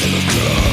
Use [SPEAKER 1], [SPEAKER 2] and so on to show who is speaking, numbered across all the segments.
[SPEAKER 1] son of God.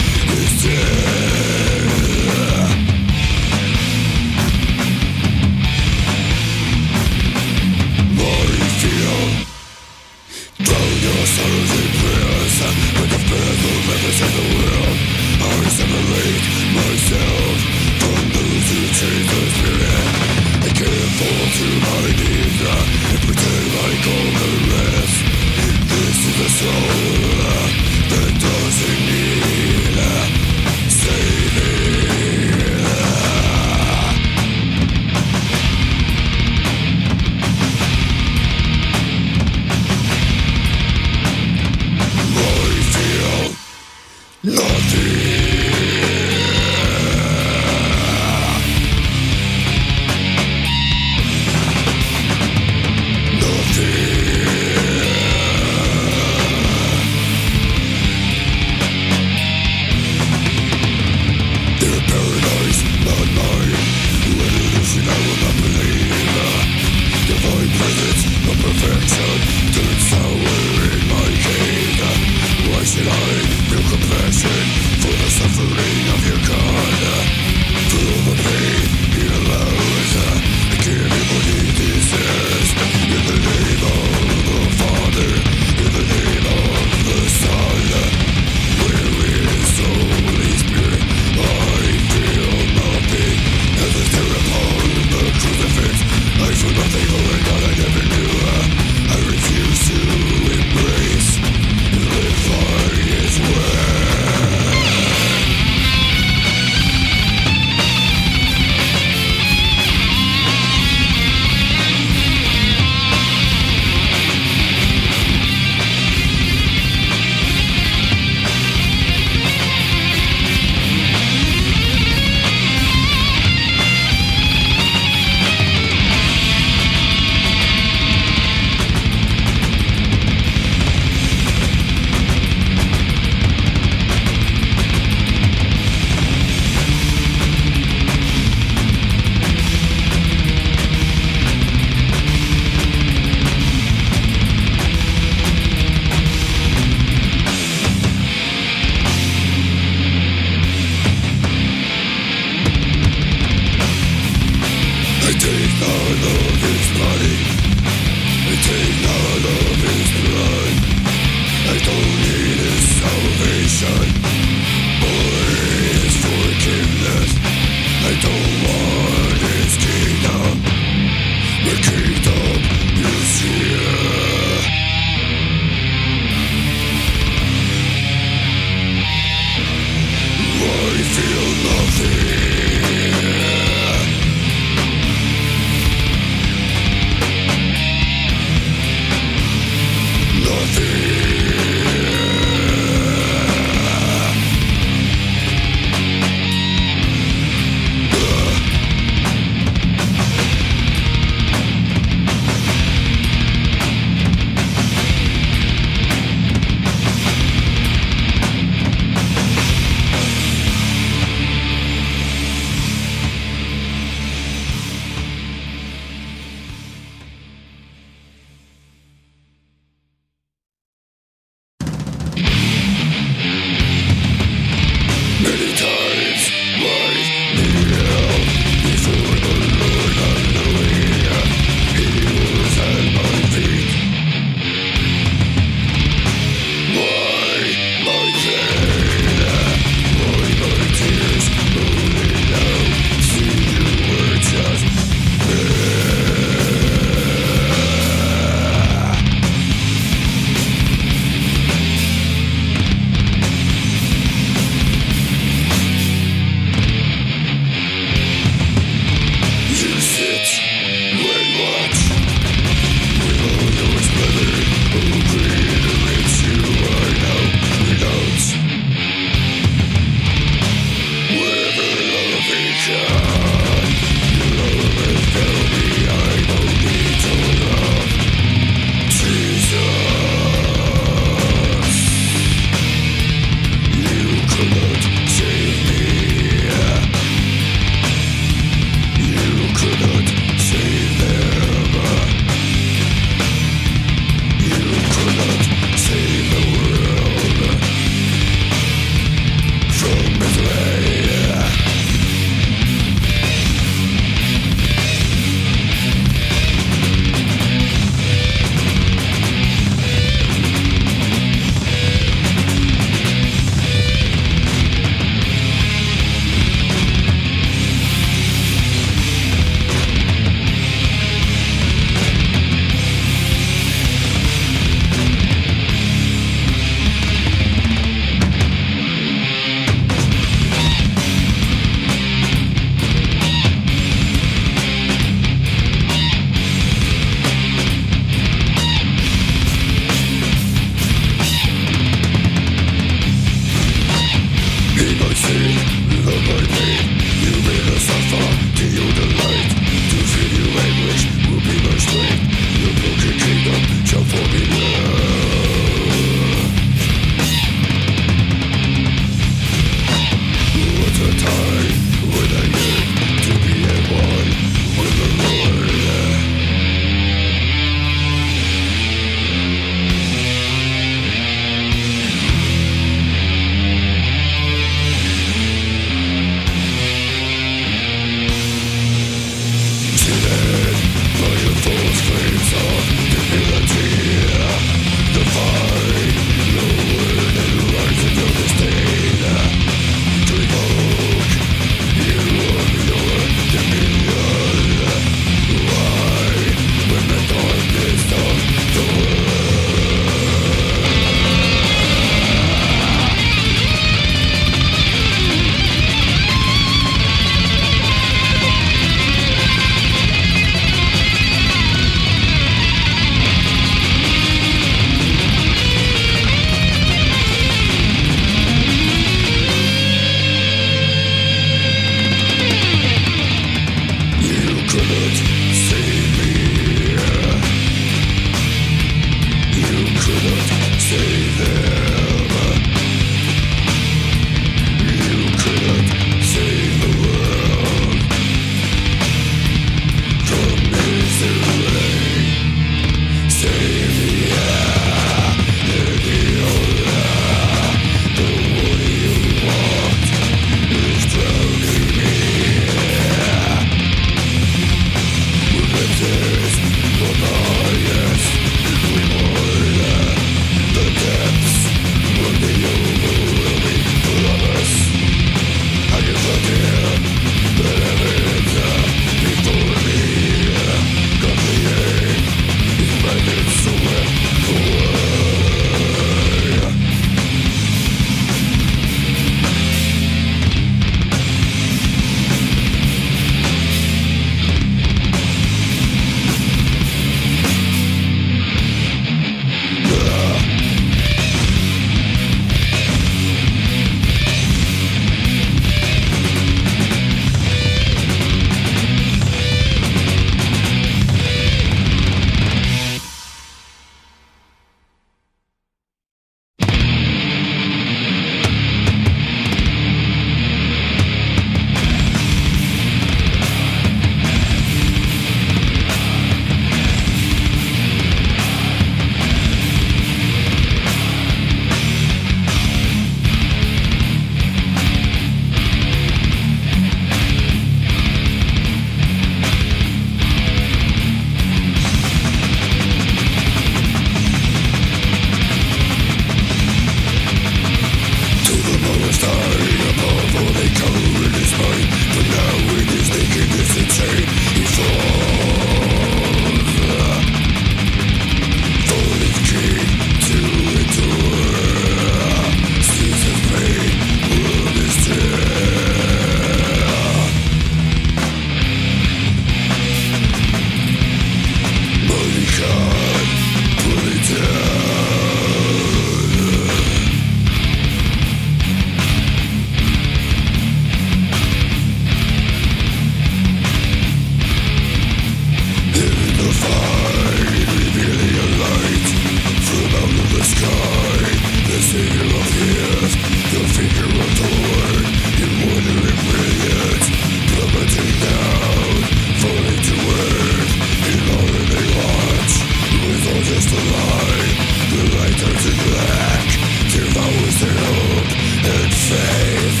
[SPEAKER 1] The light turns to black Devours their hope and faith.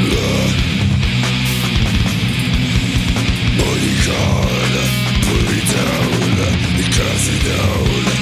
[SPEAKER 1] The morning card me down It cuts me down.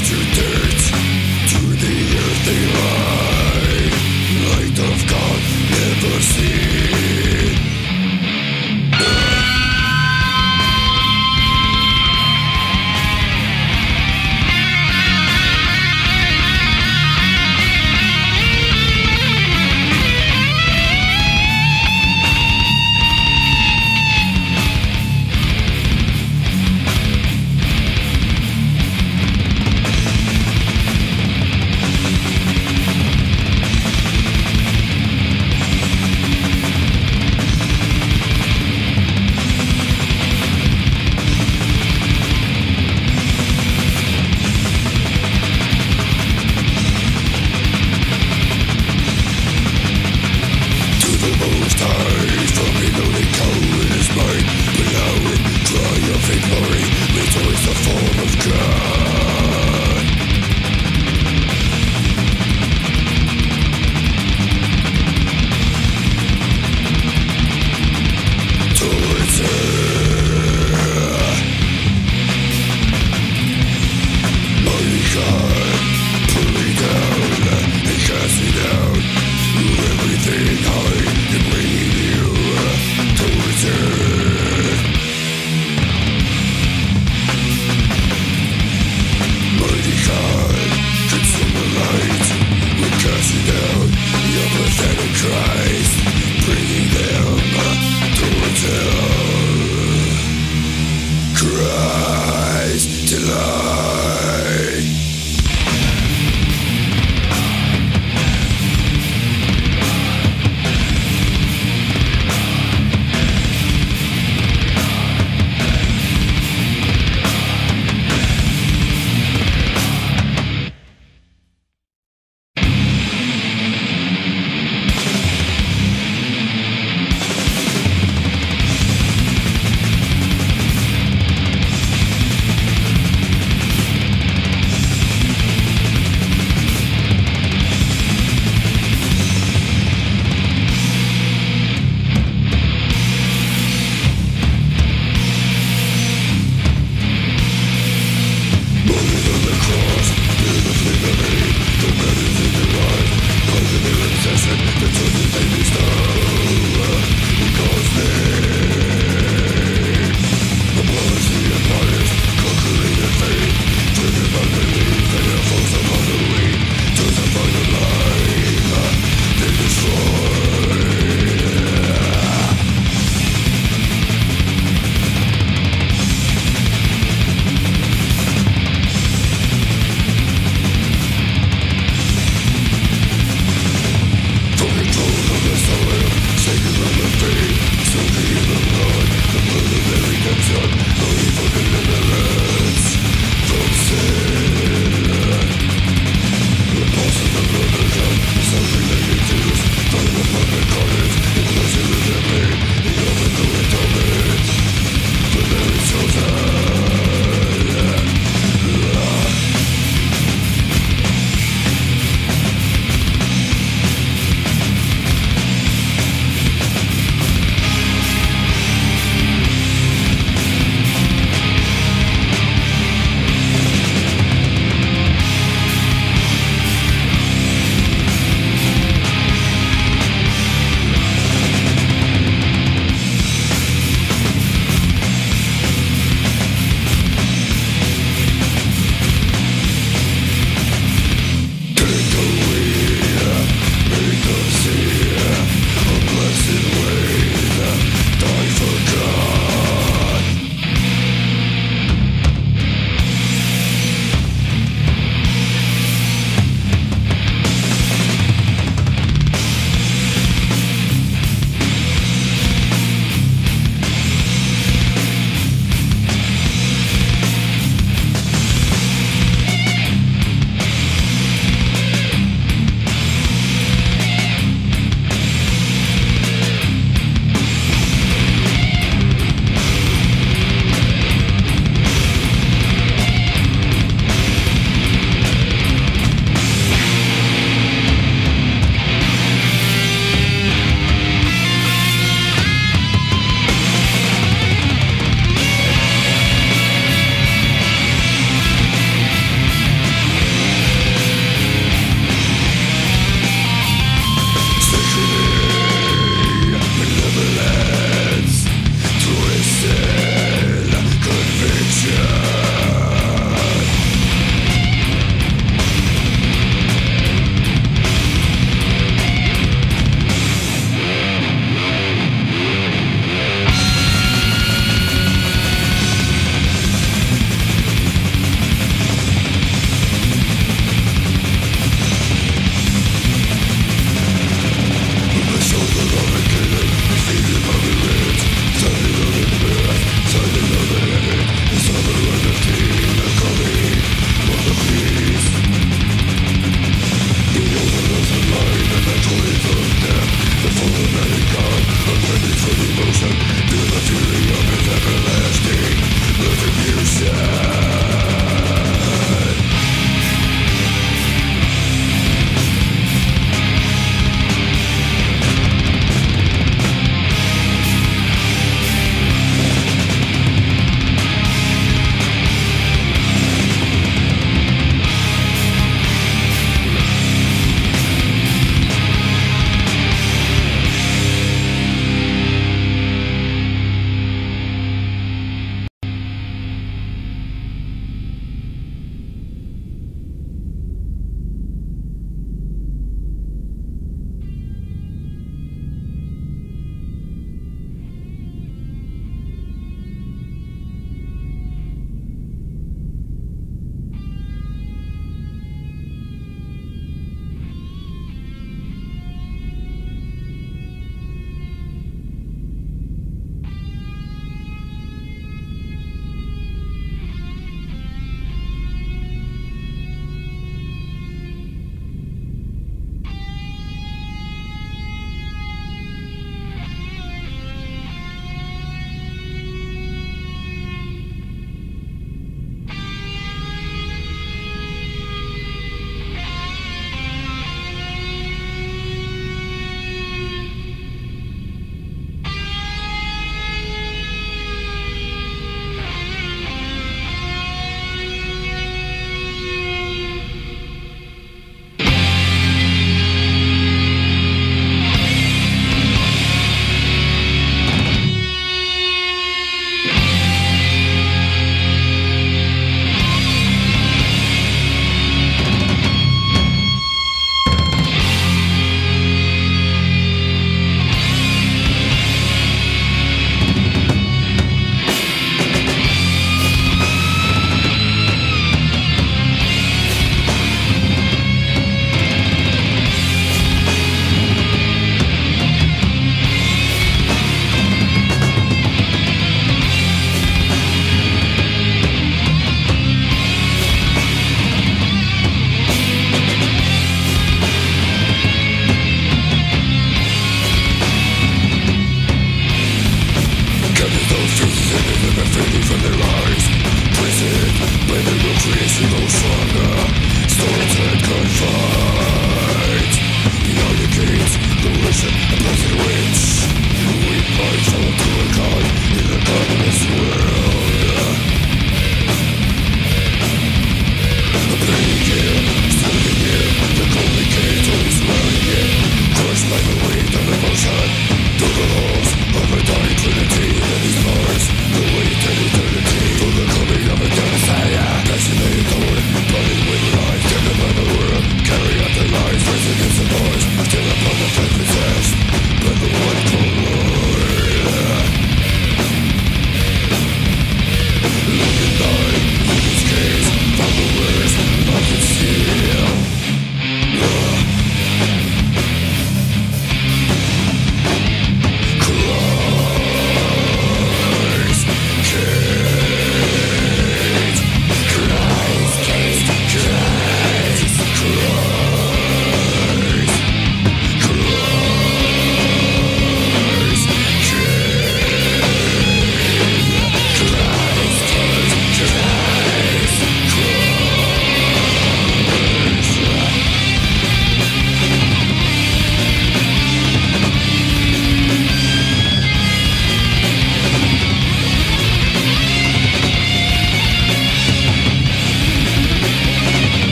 [SPEAKER 1] Christ, bringing them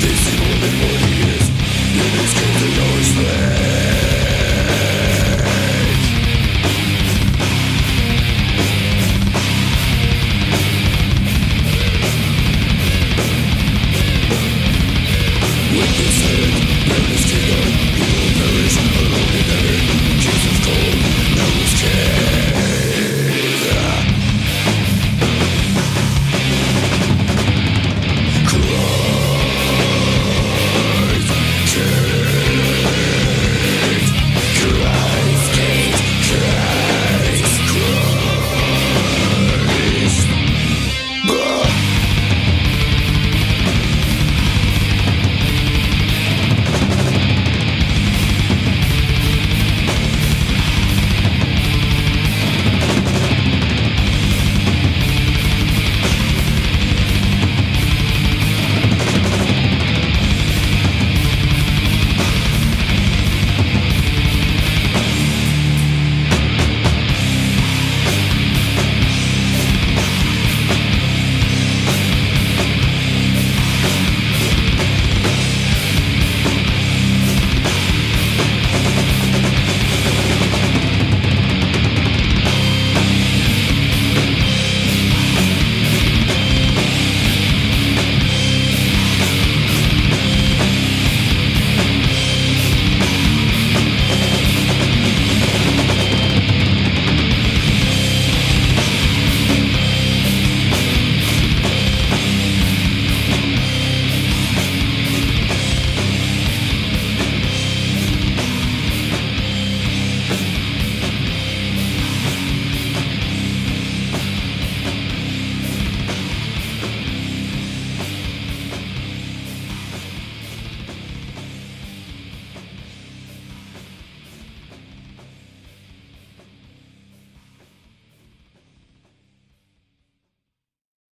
[SPEAKER 1] Dissimula memoria